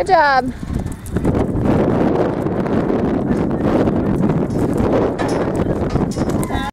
Good job.